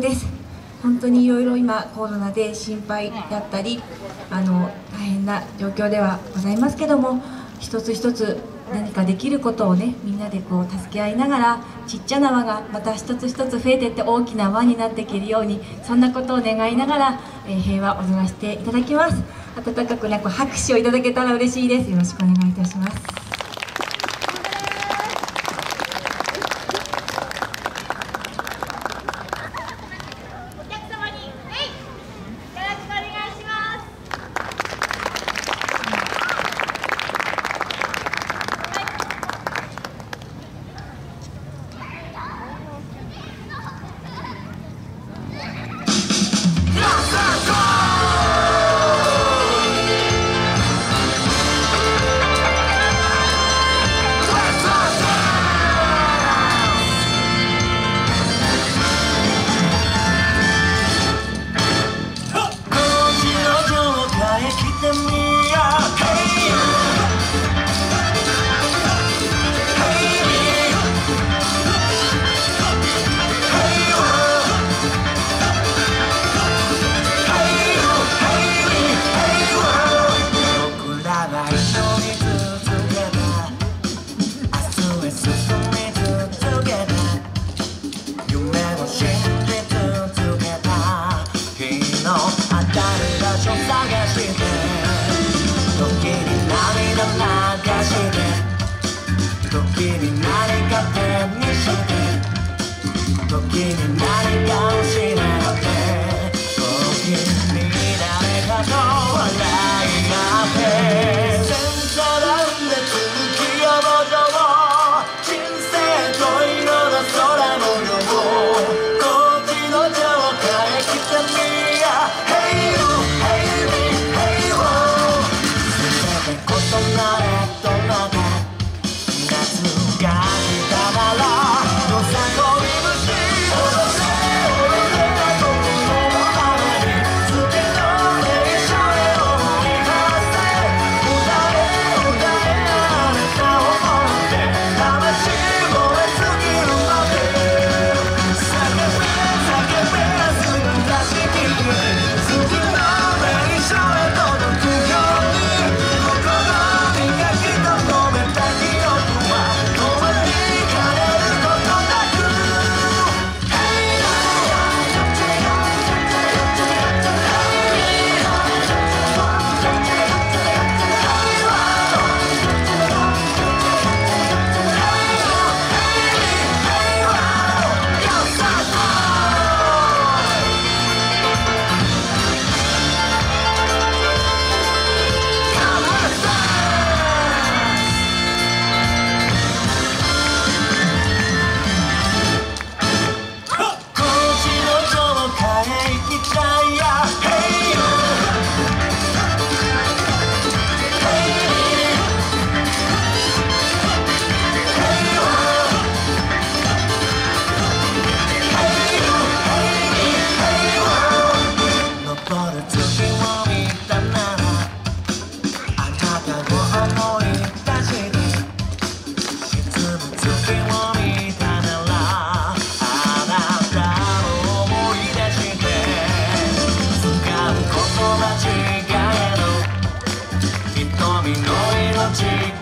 です。本当にいろいろ今コロナで心配だったりあの大変な状況ではございますけども一つ一つ何かできることをねみんなでこう助け合いながらちっちゃな輪がまた一つ一つ増えていって大きな輪になっていけるようにそんなことを願いながら、えー、平和を踊らせていただきます。温かくねこう拍手をいただけたら嬉しいです。よろしくお願いいたします。Don't stop, get back. take